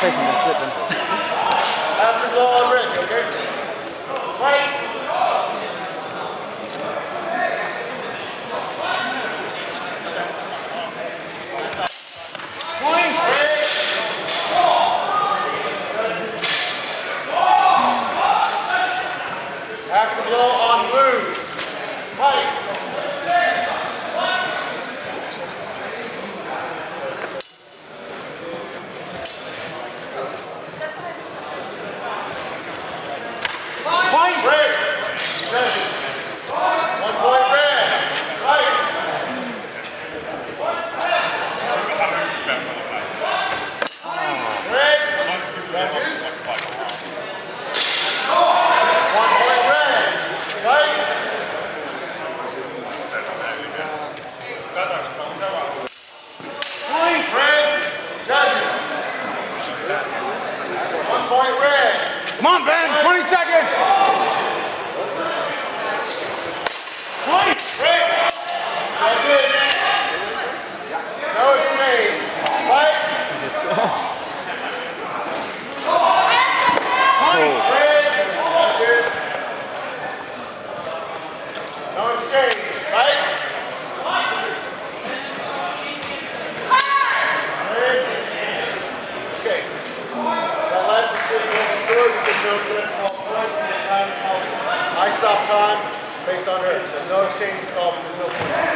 Your face and then slipping. After blow on Rick, okay? Right. After blow on blue. Right. Point. Red. One point red. Right. Red. Judges. One point red. Right. Point. Red. Judges. One point red. Come on, Ben. 20 seconds. Point. Red. Judges. No exchange. Right. Red. Judges. No exchange. Right. Red. Okay. That last decision was scored because I stop time based on her, so no exchange is called because no.